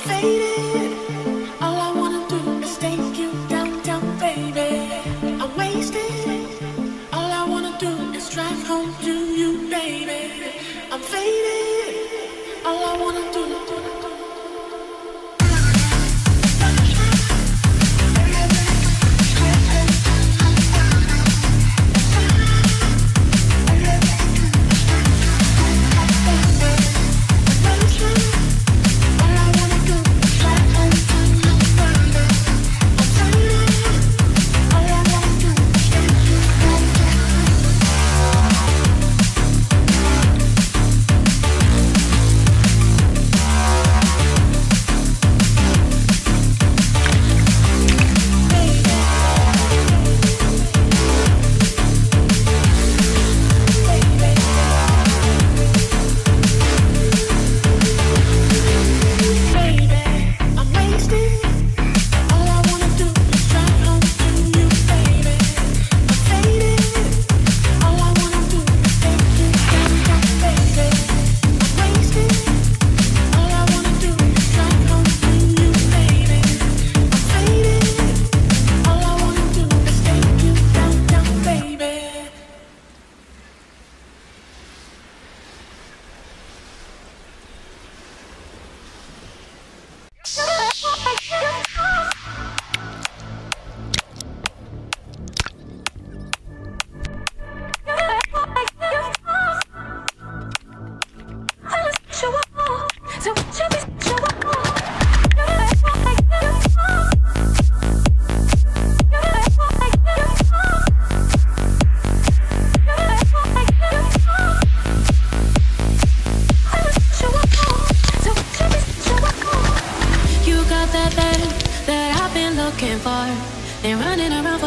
faded.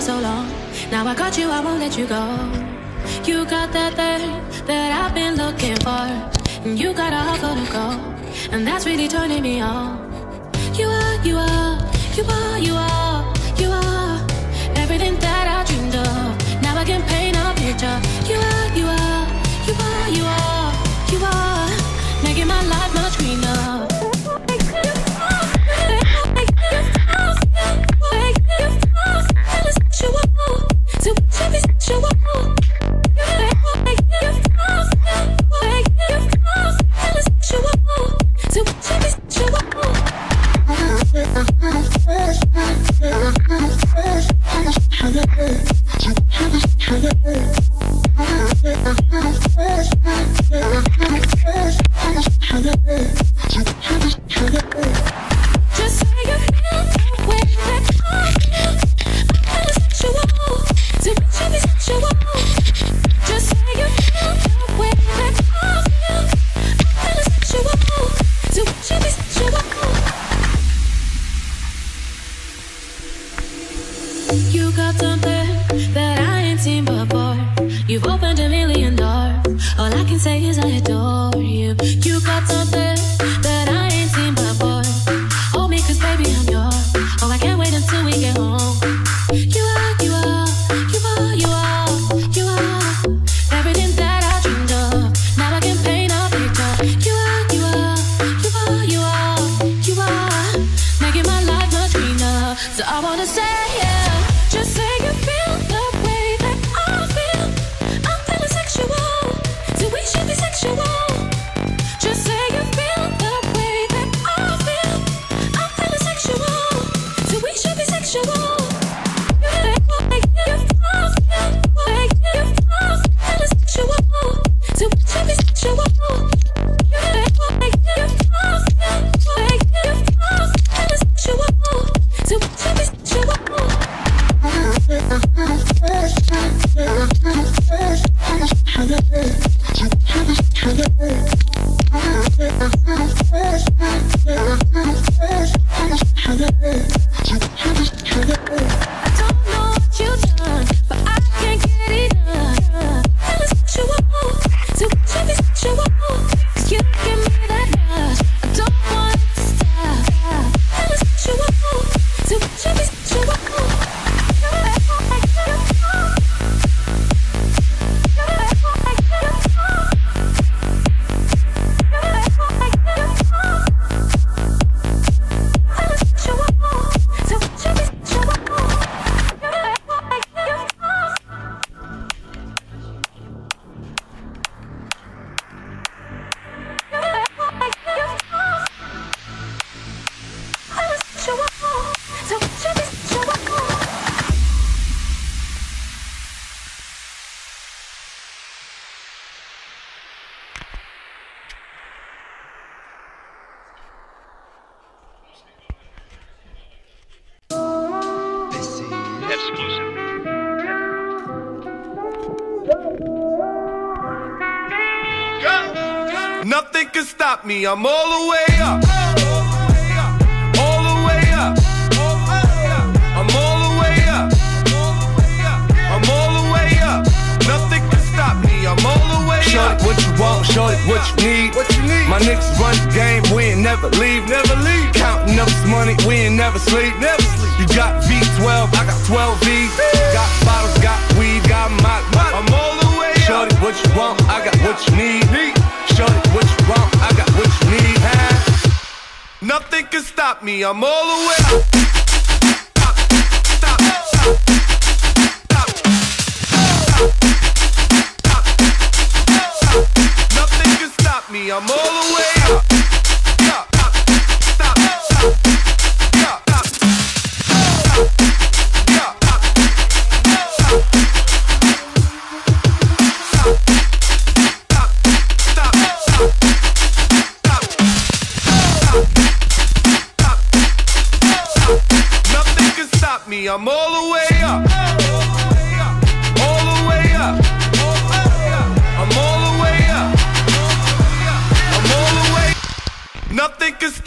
For so long. Now I got you, I won't let you go. You got that thing that I've been looking for. And you got a heart to go. And that's really turning me on. You are, you are, you are, you are, todo me, I'm all the way up. All the way up. I'm all the way up. I'm all the way up. Nothing can stop me, I'm all the way up. Shorty, what you want, shorty, what you need. What you need? My niggas run the game, we ain't never leave, never leave. Counting up this money, we ain't never sleep, never sleep. You got V12, I got 12 V's. Got bottles, got weed, got my, I'm all the way up. Shorty, what you want, I got what you need. Shorty, what you want, Nothing can stop me, I'm all the way. Stop, stop, stop, Nothing can stop me, I'm all the way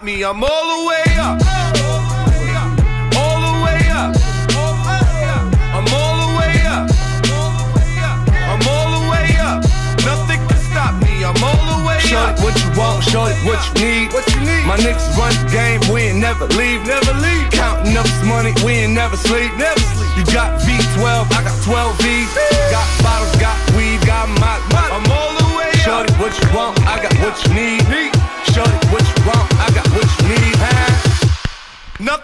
Me. I'm all the way up. All the way up. I'm all the way up. I'm all the way up. Nothing can stop me. I'm all the way up. it what you want, show it what you need. What you need? My niggas run the game, we ain't never leave, never leave. Counting up this money, we ain't never sleep, never sleep. You got V12, I got 12 V's. Got bottles, got weed, got my. I'm all the way Show up. it what you want, I got what you need.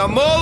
Stop me.